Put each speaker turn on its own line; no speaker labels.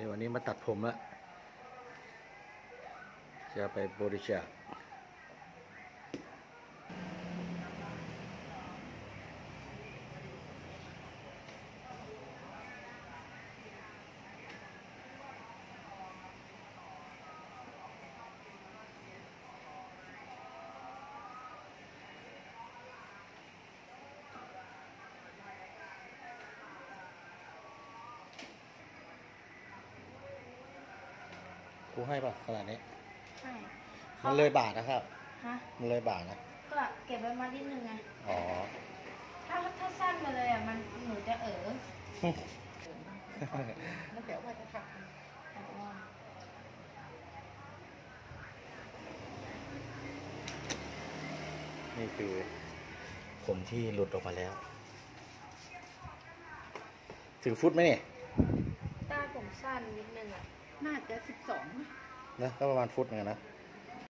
นี่วันนี้มาตัดผมละจะไปบริจาค ครูให้ป่ะขนาดนี้
ใช่
มันเลยบาทนะครับ
ฮะ
มันเลยบาทนะ
ก็เก็บไว้มานิดนึงไง
อ๋อ
ถ้าถ้าสั้นมาเลยอะมันหนูจะเออ
แล้วเดี๋ยวว่าจะถัก
อ๋อ
นี่คือผมที่หลุดออกมาแล้ว ถึงฟุตไหมเนี่ย
ตาผมสั้นนิดนึงอะ
น่าจะสิบสอง
นะก็ประมาณฟุตเหมือนกันนะ